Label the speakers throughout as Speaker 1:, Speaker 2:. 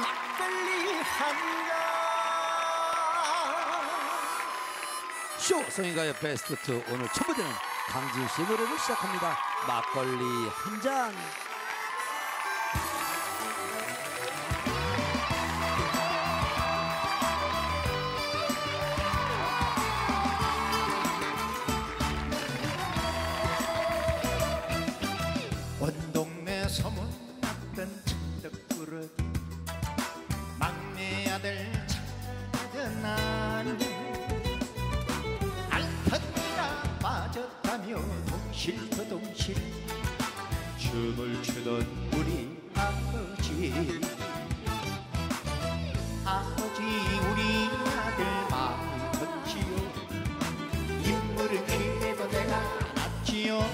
Speaker 1: 막걸리 한잔
Speaker 2: 쇼 성인가요 베스트 2 오늘 첫 번째는 강진 씨 노래로 시작합니다. 막걸리 한 잔.
Speaker 1: 동실터동실 춤을 추던 우리 아버지. 아버지 우리 아들 마음을 걷지요. 인물을 귀해도 내가 안았지요.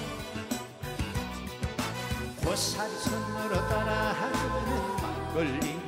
Speaker 1: 고사리 손으로 따라하는 막걸리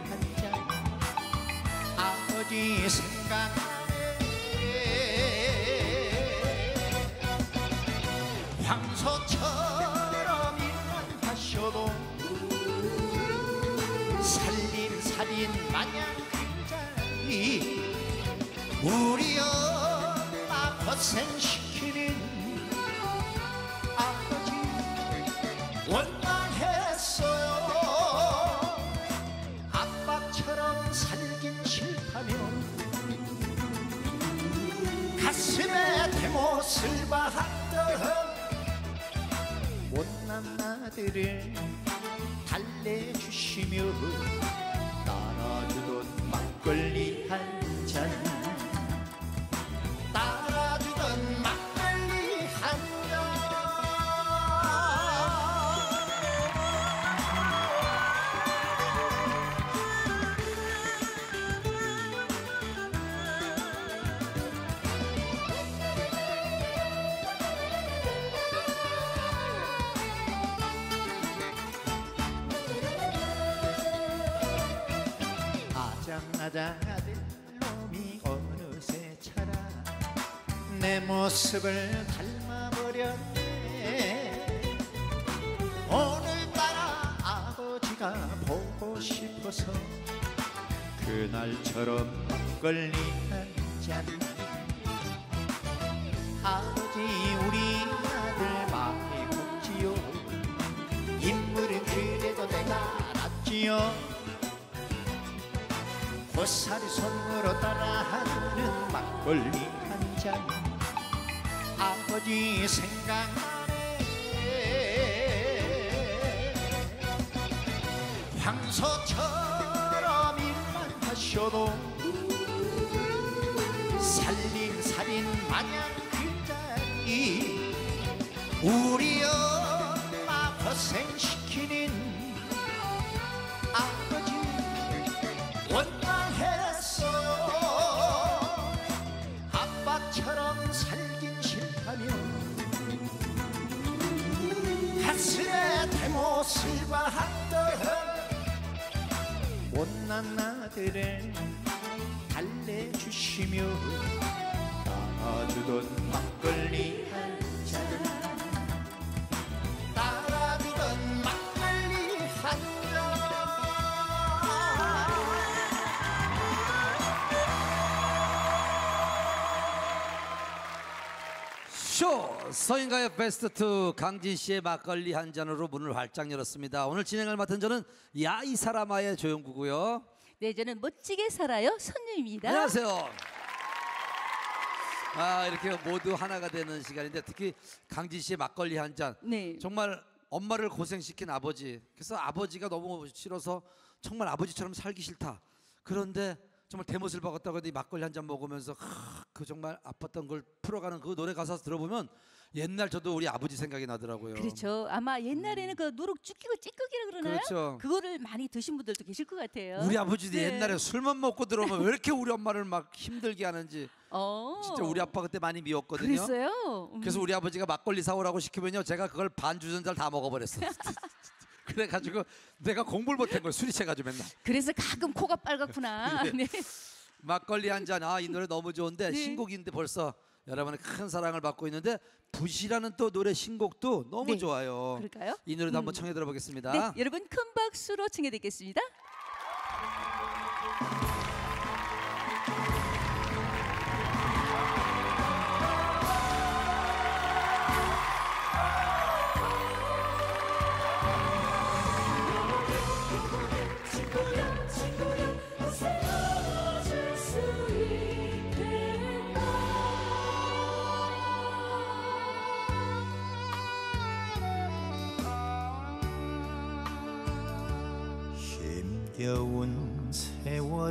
Speaker 1: 가슴에 대못을 박던 못난 아들을 달래주시며 따라주던 막걸리 한 모습을 닮아버렸네. 오늘따라 아버지가 보고 싶어서 그날처럼 막걸리 한잔 아버지 우리 아들 많이 컸지요? 인물은 그래도 내가 알았지요? 고사리 손으로 따라하는 막걸리 한잔 아버지 생각나네. 황소처럼 일만 하셔도 살린 살인 마냥 굉장히 우리 아들을 달래주시며 따라주던 막걸리 한 잔 따라주던 막걸리 한잔
Speaker 2: 쇼 성인가요 베스트 2 강진 씨의 막걸리 한 잔으로 문을 활짝 열었습니다. 오늘 진행을 맡은 저는 야이 사람아의 조영구고요.
Speaker 3: 네, 저는 멋지게 살아요. 선유입니다.
Speaker 2: 안녕하세요. 아 이렇게 모두 하나가 되는 시간인데 특히 강진 씨의 막걸리 한 잔.
Speaker 3: 네.
Speaker 2: 정말 엄마를 고생시킨 아버지. 그래서 아버지가 너무 싫어서 정말 아버지처럼 살기 싫다. 그런데 정말 대못을 박았다고 해도 이 막걸리 한 잔 먹으면서 하, 그 정말 아팠던 걸 풀어가는 그 노래 가사 들어보면 옛날 저도 우리 아버지 생각이 나더라고요.
Speaker 3: 그렇죠. 아마 옛날에는 그 누룩 쭈끼고 찌꺼기라 그러나요?
Speaker 2: 그렇죠.
Speaker 3: 그거를 많이 드신 분들도 계실 것 같아요.
Speaker 2: 우리 아버지도
Speaker 3: 네.
Speaker 2: 옛날에 술만 먹고 들어오면 왜 이렇게 우리 엄마를 막 힘들게 하는지
Speaker 3: 어.
Speaker 2: 진짜 우리 아빠 그때 많이 미웠거든요.
Speaker 3: 그랬어요. 음.
Speaker 2: 그래서 우리 아버지가 막걸리 사오라고 시키면요 제가 그걸 반 주전자를 다 먹어버렸어. 그래가지고 내가 공부를 못한 걸 술이 채가지고 맨날
Speaker 3: 그래서 가끔 코가 빨갛구나. 네.
Speaker 2: 막걸리 한 잔 아 이 노래 너무 좋은데
Speaker 3: 네.
Speaker 2: 신곡인데 벌써 여러분의 큰 사랑을 받고 있는데 부시라는 또 노래 신곡도 너무
Speaker 3: 네.
Speaker 2: 좋아요.
Speaker 3: 그럴까요?
Speaker 2: 이 노래도
Speaker 3: 음.
Speaker 2: 한번 청해 들어보겠습니다.
Speaker 3: 네, 여러분 큰 박수로 청해 듣겠습니다.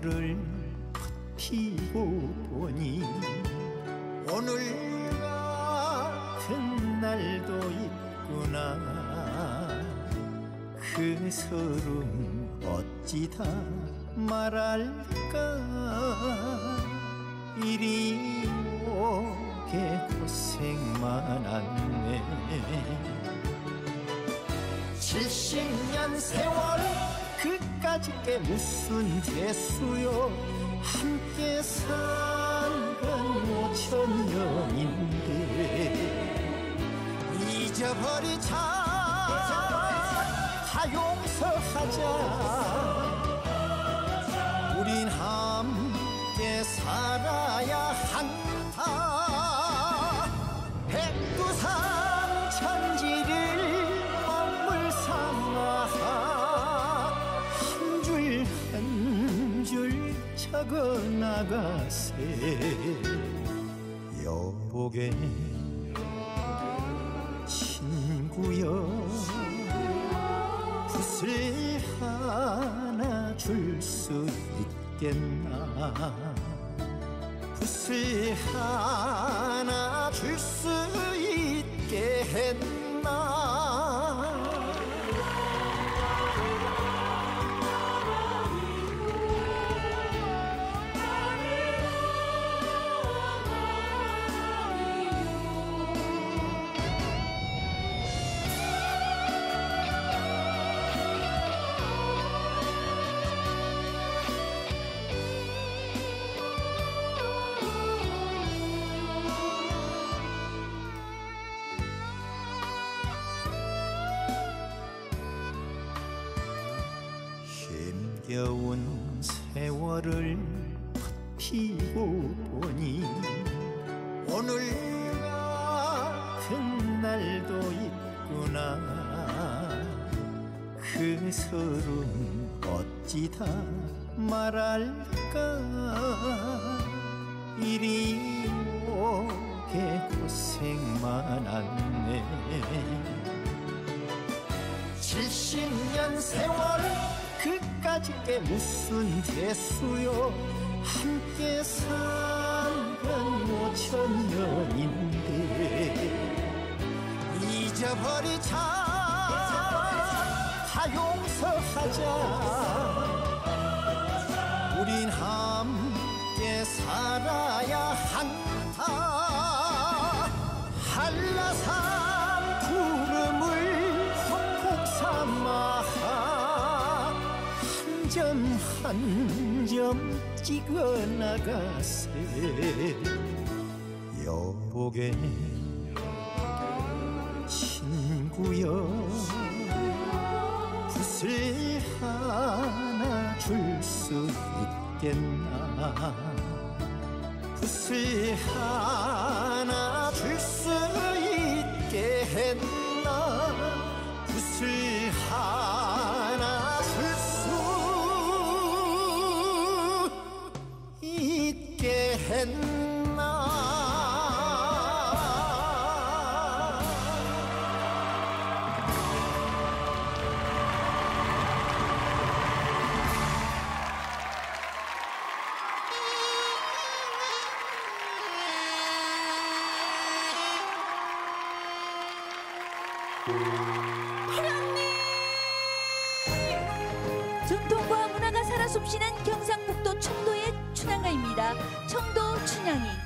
Speaker 1: 세월을 버티고 보니 오늘 같은 날도 있구나. 그 소름 어찌 다 말할까? 이리 오게 고생 많았네. 70년 세월 그까짓 게 무슨 대수요? 함께 산건 오천 년인데 잊어버리자. 다 용서하자. 우린 함께 살아야 줄 적어 나가세. 여보게 친구여 붓을 하나 줄 수 있겠나? 붓을 하나 줄 수 있겠나 그 소름 어찌 다 말할까? 이리 오게 고생 많았네. 70년 세월 그까짓 게 무슨 대수요? 함께 산건 오천 년인데 잊어버리자 다 용서하자. 우린 함께 살아야 한다. 한라산 구름을 훅훅 삼아 한 점 한 점 찍어 나가세. 여보게 친구여 붓을 하나 줄 수 있겠나? 붓을 하나
Speaker 4: 전통과 문화가 살아 숨쉬는 경상북도 청도의 춘향가입니다. 청도 춘향이.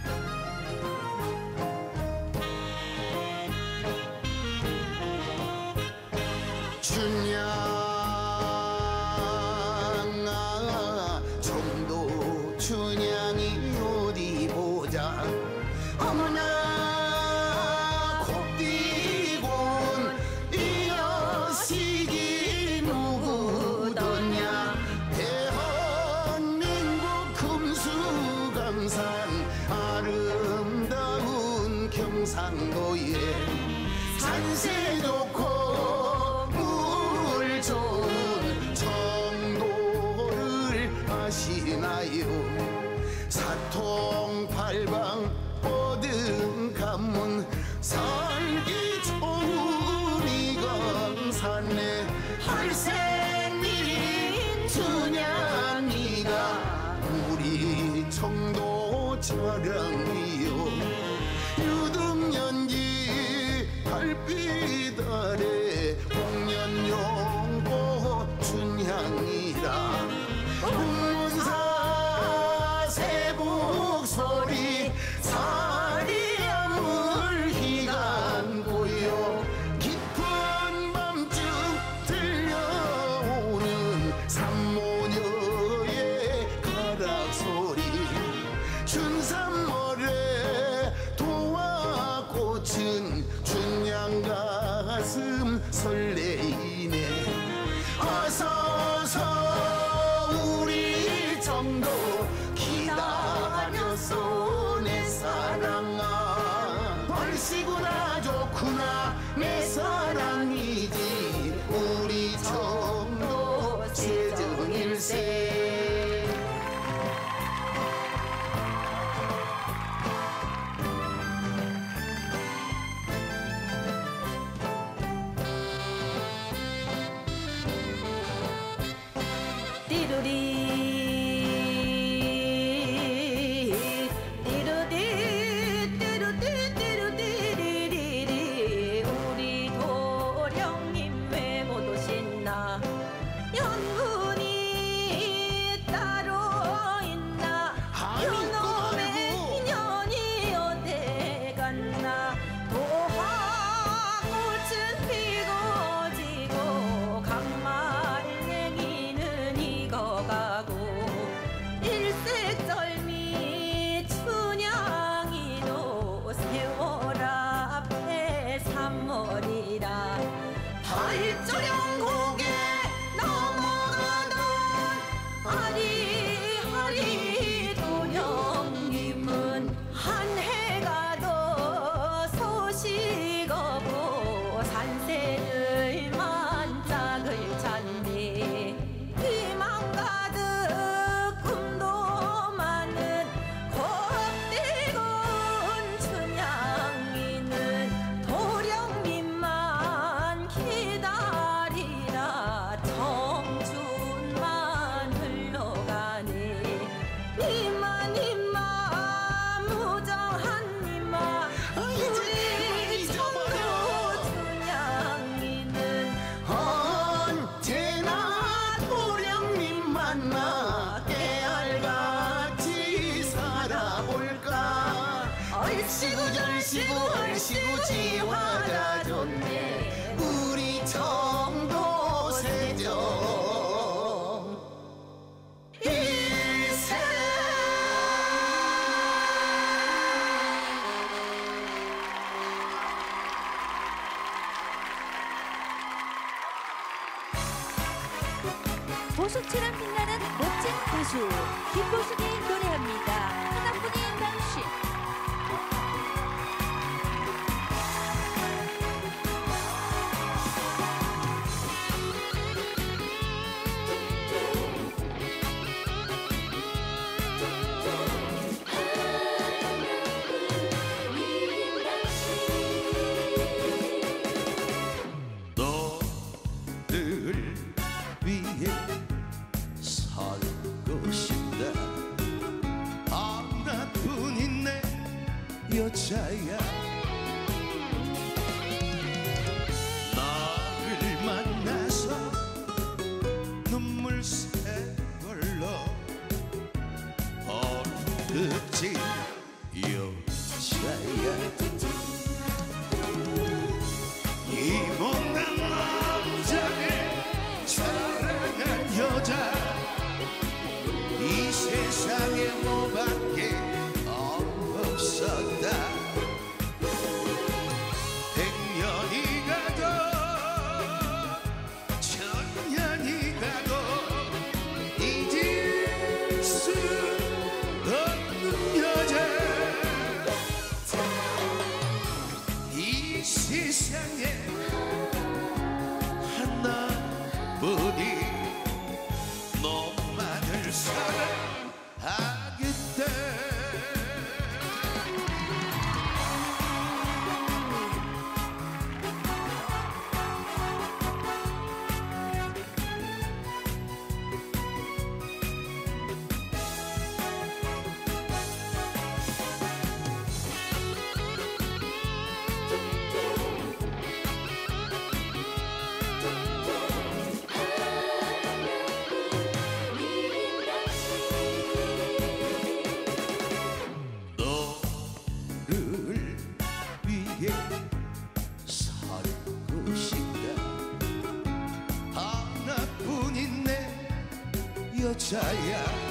Speaker 5: percaya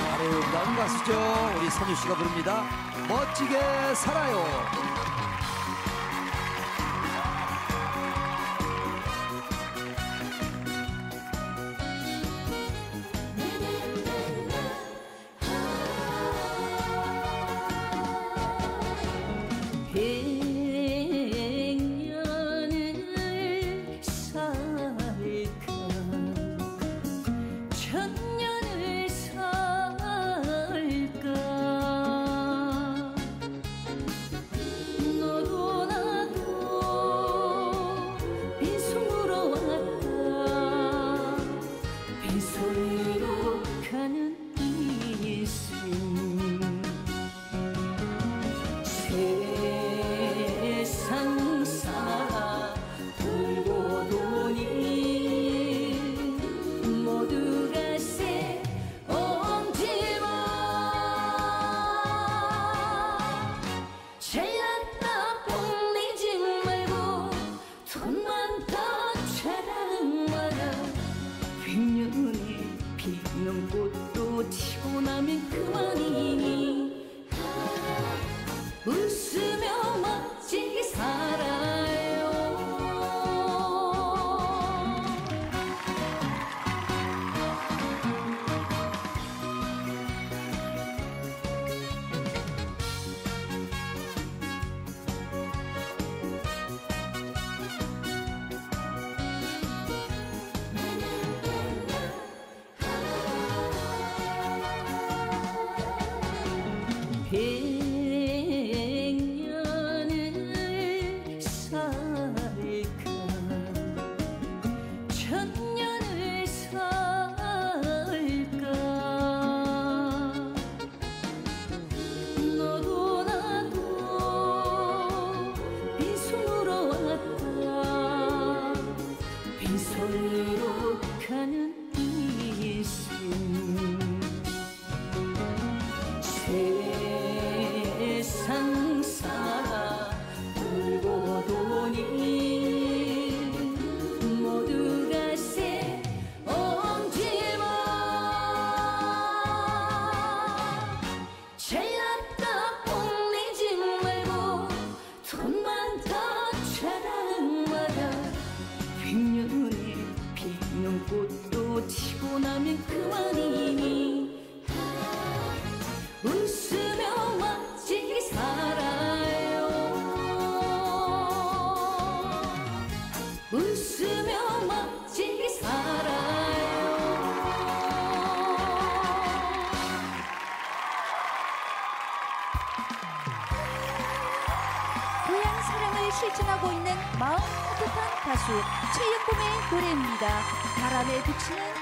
Speaker 5: 아름다운
Speaker 2: 가수죠. 우리 선유 씨가 부릅니다. 멋지게 살아요.
Speaker 6: 꽃도 치고 나면 그만이니 웃으며
Speaker 7: 바람에 비치는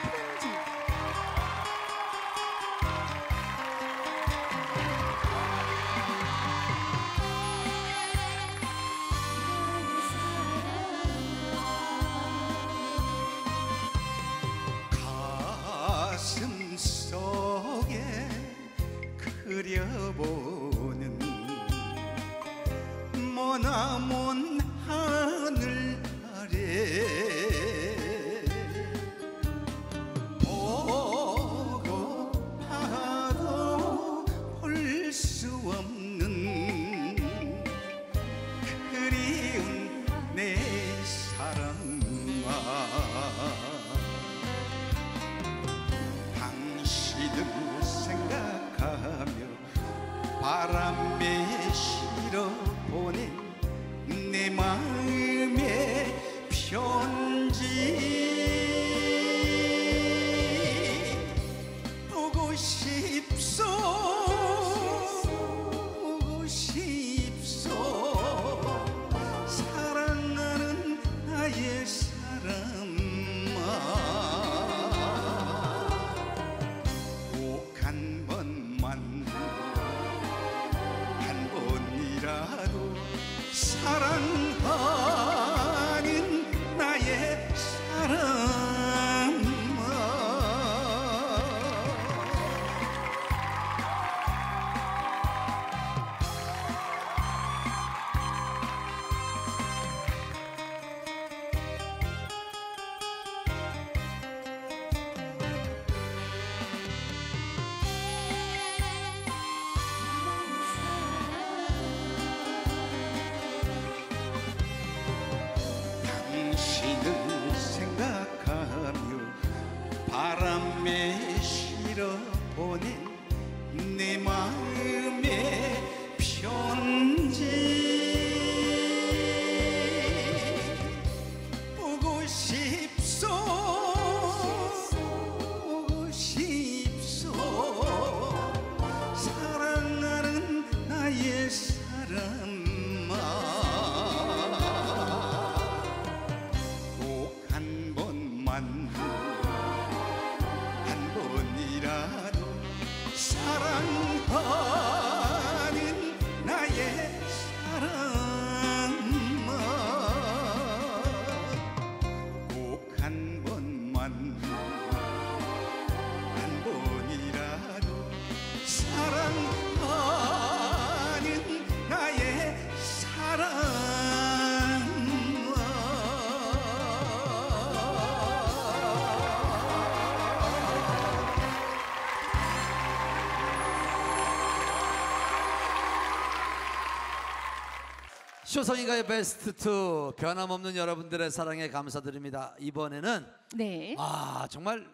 Speaker 2: 쇼 성인가요 베스트 2 변함없는 여러분들의 사랑에 감사드립니다. 이번에는
Speaker 6: 네.
Speaker 2: 아 정말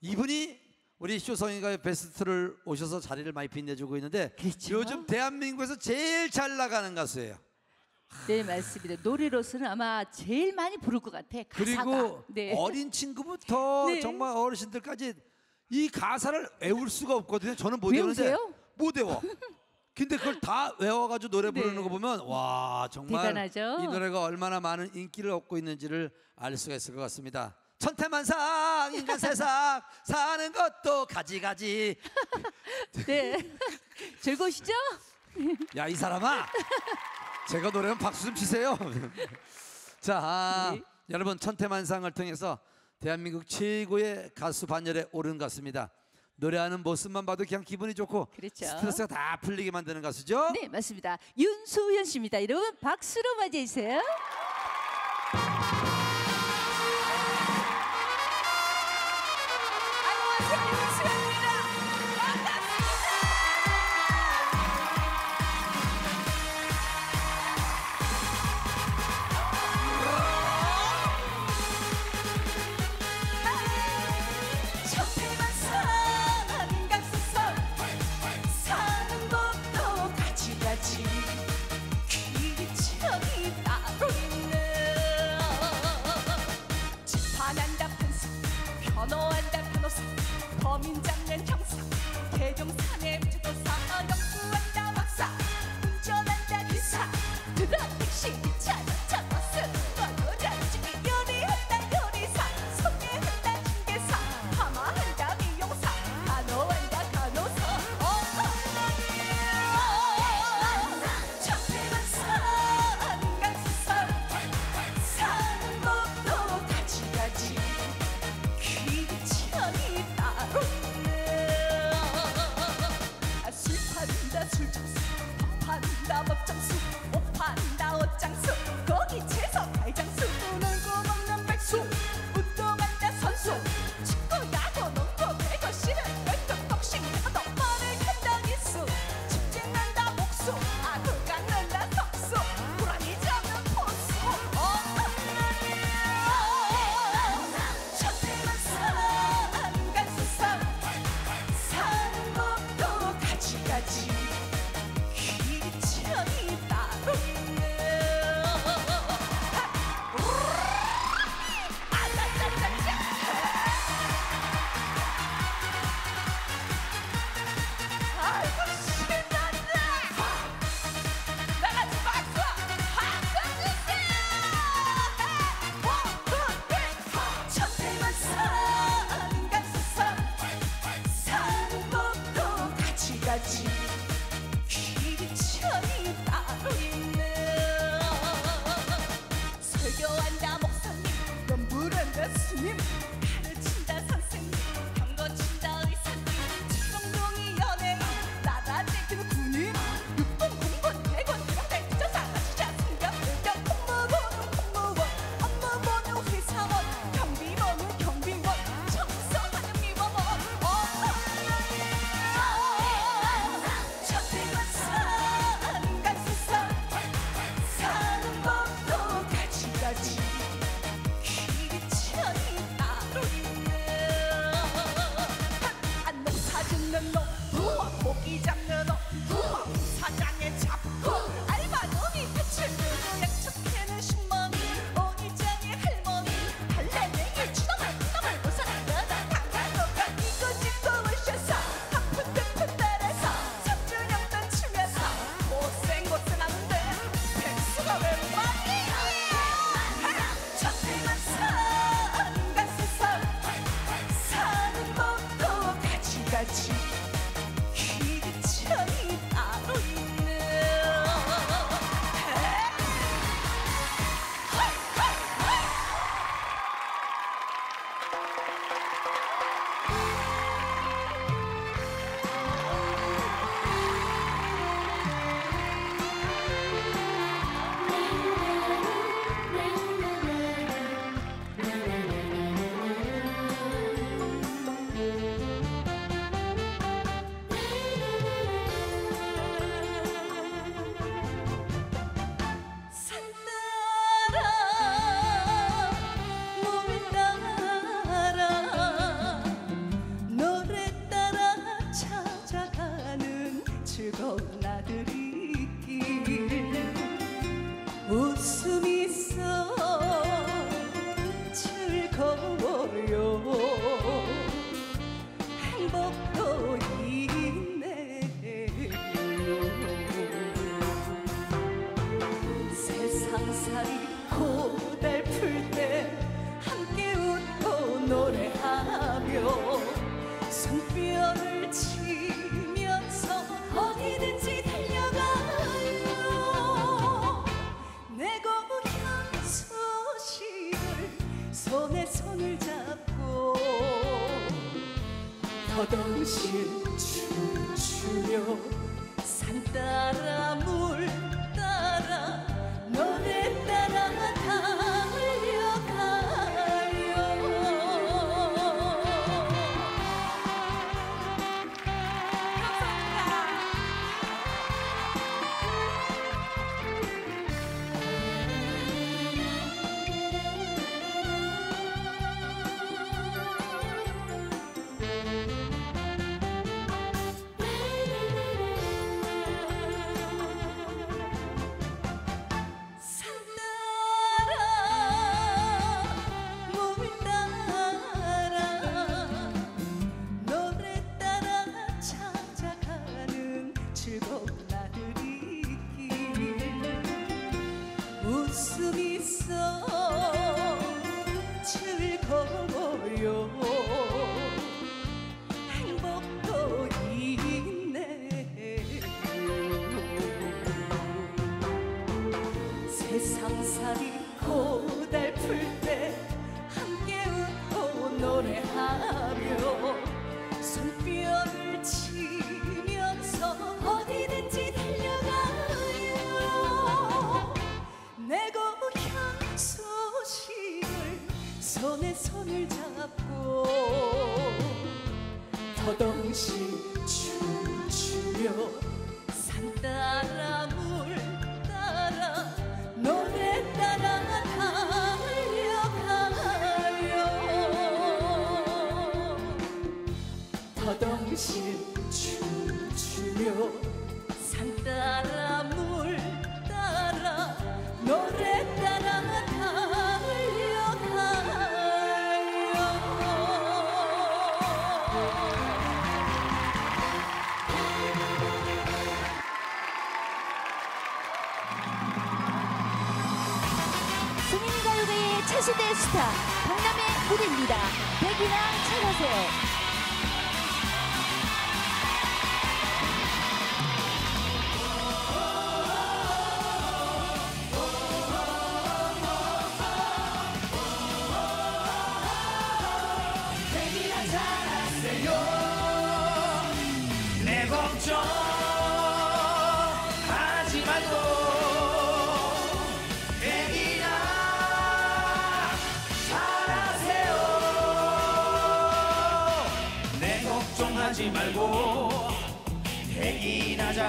Speaker 2: 이분이 우리 쇼 성인가요 베스트를 오셔서 자리를 많이 빛내주고 있는데
Speaker 6: 그렇죠.
Speaker 2: 요즘 대한민국에서 제일 잘 나가는 가수예요.
Speaker 6: 네, 맞습니다. 노래로서는 아마 제일 많이 부를 것 같아. 가사가.
Speaker 2: 그리고
Speaker 6: 네.
Speaker 2: 어린 친구부터
Speaker 6: 네.
Speaker 2: 정말 어르신들까지 이 가사를 외울 수가 없거든요. 저는 못 외우는데? 못 외워. 근데 그걸 다 외워가지고 노래
Speaker 6: 네.
Speaker 2: 부르는 거 보면 와 정말
Speaker 6: 대단하죠?
Speaker 2: 이 노래가 얼마나 많은 인기를 얻고 있는지를 알 수가 있을 것 같습니다. 천태만상 인간 세상 사는 것도 가지가지.
Speaker 6: 네. 즐거우시죠?
Speaker 2: 야 이 사람아, 제가 노래면 박수 좀 치세요. 자, 아,
Speaker 6: 네.
Speaker 2: 여러분 천태만상을 통해서 대한민국 최고의 가수 반열에 오른 가수입니다. 노래하는 모습만 봐도 그냥 기분이 좋고
Speaker 6: 그렇죠.
Speaker 2: 스트레스가 다 풀리게 만드는 가수죠.
Speaker 6: 네, 맞습니다. 윤수연 씨입니다. 여러분 박수로 맞이해 주세요.
Speaker 3: 허당신
Speaker 8: 춤추며 시를 손에 손을 잡고 더덩시 춤추며 산 따라
Speaker 6: 강남의 무대입니다. 백이나 찾아세요.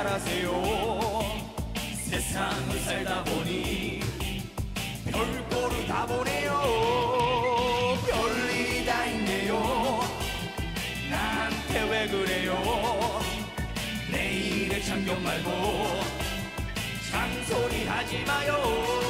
Speaker 9: 잘하세요. 세상을 살다 보니 별거를 다 보네요. 별일이 다 있네요. 나한테 왜 그래요? 내일의 참견 말고 장소리 하지 마요.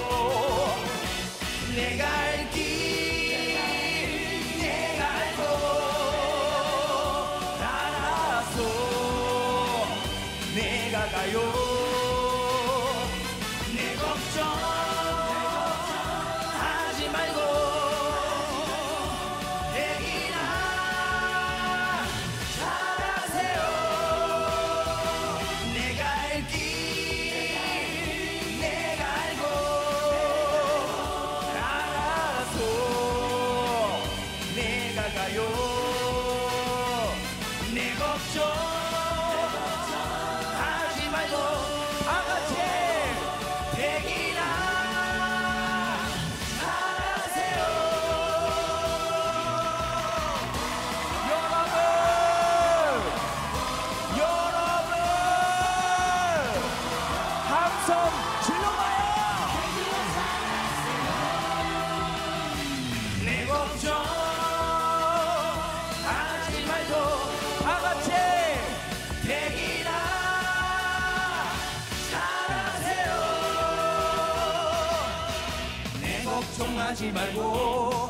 Speaker 9: 하지 말고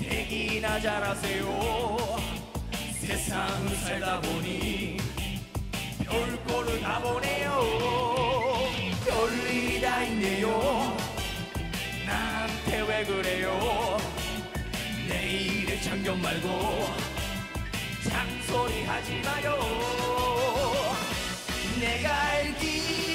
Speaker 9: 대기나 잘하세요. 세상 살다 보니 별꼴을 다 보네요. 별일이 다 있네요. 나한테 왜 그래요? 내일의 참견 말고 잔소리 하지 마요. 내가 알기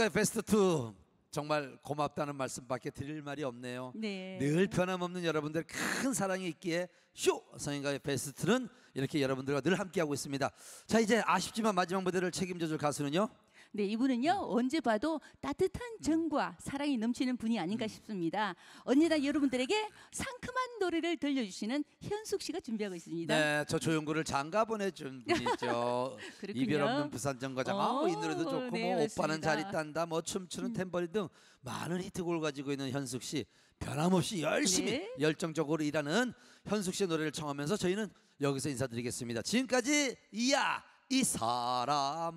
Speaker 2: 쇼 성인가의 베스트 2 정말 고맙다는 말씀밖에 드릴 말이 없네요.
Speaker 6: 네.
Speaker 2: 늘 변함없는 여러분들 큰 사랑이 있기에 쇼 성인가의 베스트는 이렇게 여러분들과 늘 함께하고 있습니다. 자 이제 아쉽지만 마지막 무대를 책임져줄 가수는요.
Speaker 6: 네, 이분은요 언제 봐도 따뜻한 정과 사랑이 넘치는 분이 아닌가 싶습니다. 언제나 여러분들에게 상큼한 노래를 들려주시는 현숙 씨가 준비하고 있습니다.
Speaker 2: 네, 저 조용구를 장가 보내준 분이죠. 이별 없는 부산 정거장. 아, 이 노래도
Speaker 6: 어,
Speaker 2: 좋고
Speaker 6: 네,
Speaker 2: 뭐 오빠는.
Speaker 6: 음.
Speaker 2: 잘 있단다, 뭐 춤추는 탬버린 등 많은 히트곡을 가지고 있는 현숙 씨. 변함없이 열심히
Speaker 6: 네.
Speaker 2: 열정적으로 일하는 현숙 씨의 노래를 청하면서 저희는 여기서 인사드리겠습니다. 지금까지 이야 이 사람아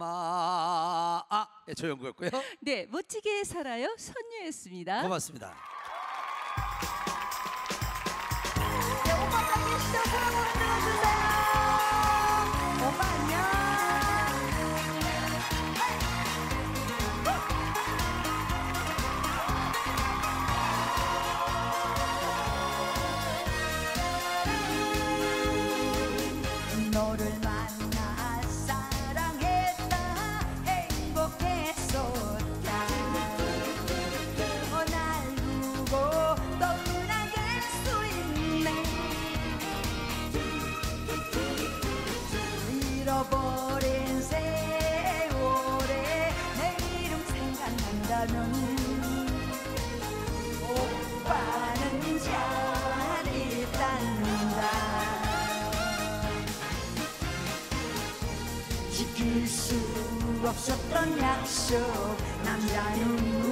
Speaker 2: 아 예, 조용구였고요.
Speaker 6: 네, 멋지게 살아요 선녀였습니다.
Speaker 2: 고맙습니다.
Speaker 3: 네, 오빠 잘 계시죠? 사랑 흔들어주세요. 약속 남자는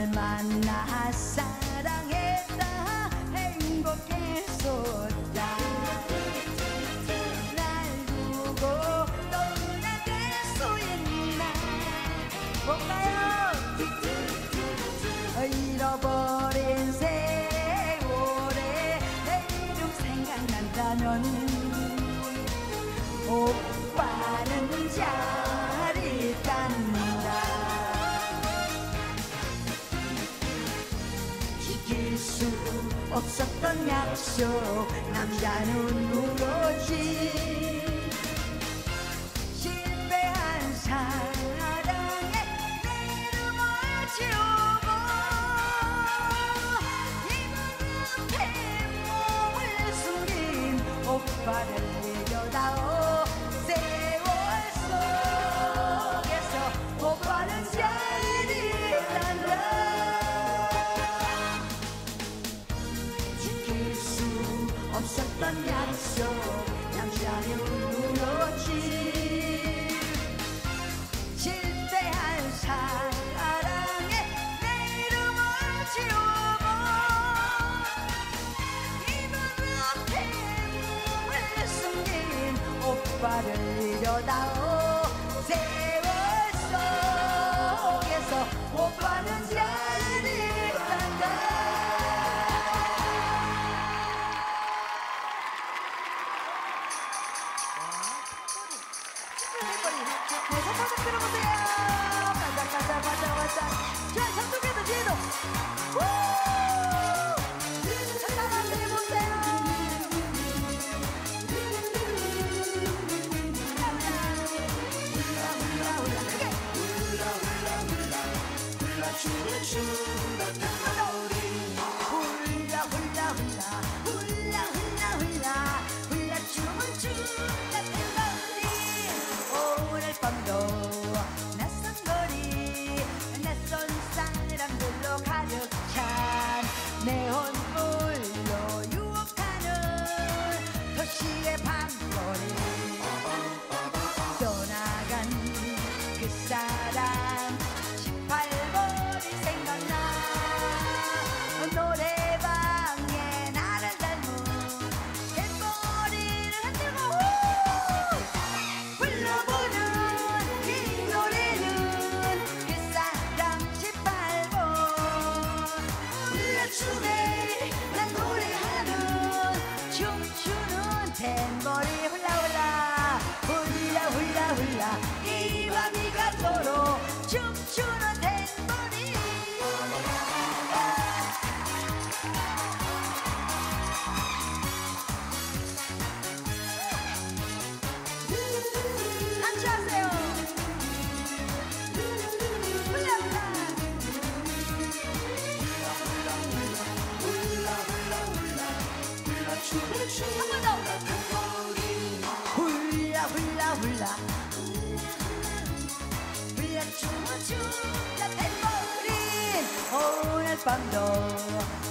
Speaker 3: 너를 만나 사랑했다 행복했었다 날 두고 떠나갈 수 있나 없었던 약속. 남자는 울었지 오빠를 잃어 오